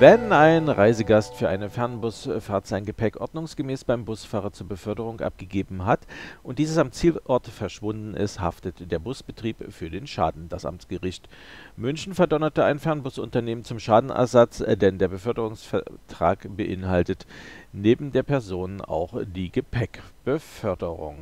Wenn ein Reisegast für eine Fernbusfahrt sein Gepäck ordnungsgemäß beim Busfahrer zur Beförderung abgegeben hat und dieses am Zielort verschwunden ist, haftet der Busbetrieb für den Schaden. Das Amtsgericht München verdonnerte ein Fernbusunternehmen zum Schadenersatz, äh, denn der Beförderungsvertrag beinhaltet neben der Person auch die Gepäckbeförderung.